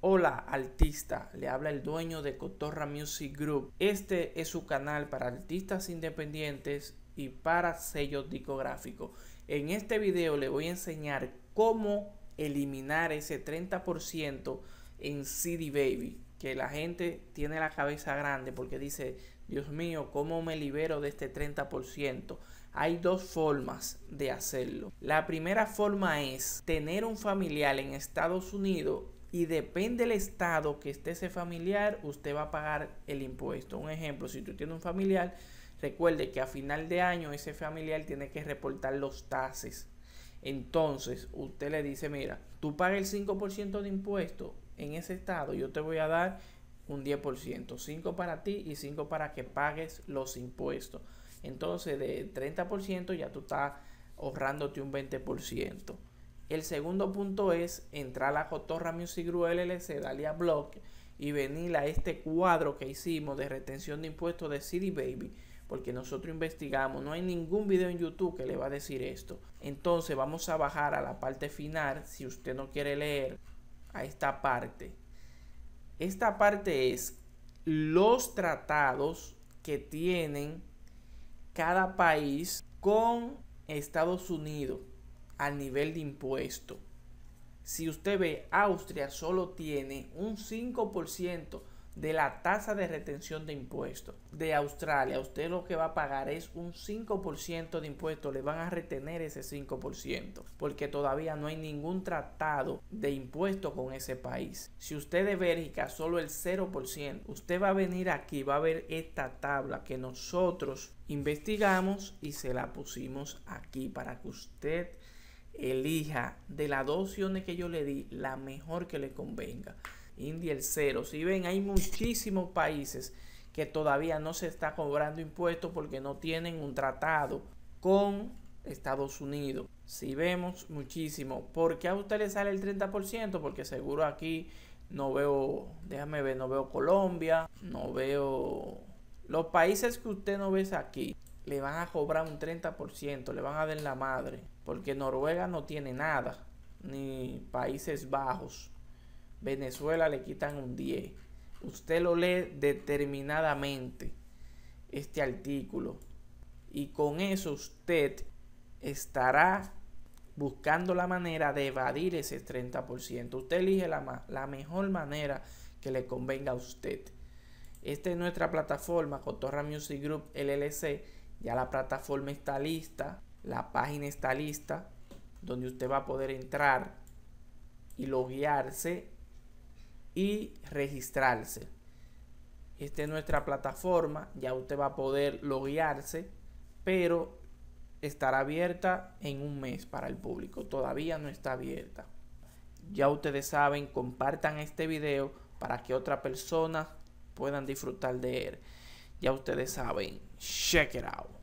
Hola artista, le habla el dueño de Cotorra Music Group. Este es su canal para artistas independientes y para sellos discográficos. En este video le voy a enseñar cómo eliminar ese 30% en CD Baby. Que la gente tiene la cabeza grande porque dice, Dios mío, ¿cómo me libero de este 30%? Hay dos formas de hacerlo. La primera forma es tener un familiar en Estados Unidos y depende del estado que esté ese familiar, usted va a pagar el impuesto. Un ejemplo, si tú tienes un familiar, recuerde que a final de año ese familiar tiene que reportar los taxes. Entonces, usted le dice, mira, tú pagas el 5% de impuesto en ese estado, yo te voy a dar un 10%, 5 para ti y 5 para que pagues los impuestos. Entonces, de 30% ya tú estás ahorrándote un 20%. El segundo punto es entrar a la Cotorra Music LLC, darle a blog y venir a este cuadro que hicimos de retención de impuestos de CD Baby, porque nosotros investigamos, no hay ningún video en YouTube que le va a decir esto. Entonces vamos a bajar a la parte final, si usted no quiere leer, a esta parte. Esta parte es los tratados que tienen cada país con Estados Unidos al nivel de impuesto. Si usted ve, Austria solo tiene un 5% de la tasa de retención de impuestos. De Australia, usted lo que va a pagar es un 5% de impuestos. Le van a retener ese 5% porque todavía no hay ningún tratado de impuestos con ese país. Si usted de Bélgica solo el 0%, usted va a venir aquí, va a ver esta tabla que nosotros investigamos y se la pusimos aquí para que usted elija de las dos opciones que yo le di la mejor que le convenga. India el cero. Si ven, hay muchísimos países que todavía no se está cobrando impuestos porque no tienen un tratado con Estados Unidos. Si vemos muchísimo, ¿por qué a usted le sale el 30%? Porque seguro aquí no veo, déjame ver, no veo Colombia, no veo los países que usted no ve aquí le van a cobrar un 30%, le van a dar la madre, porque Noruega no tiene nada, ni Países Bajos. Venezuela le quitan un 10. Usted lo lee determinadamente, este artículo, y con eso usted estará buscando la manera de evadir ese 30%. Usted elige la, la mejor manera que le convenga a usted. Esta es nuestra plataforma, Cotorra Music Group LLC ya la plataforma está lista, la página está lista, donde usted va a poder entrar y loguearse y registrarse. Esta es nuestra plataforma, ya usted va a poder loguearse, pero estará abierta en un mes para el público. Todavía no está abierta. Ya ustedes saben, compartan este video para que otras personas puedan disfrutar de él. Ya ustedes saben, check it out.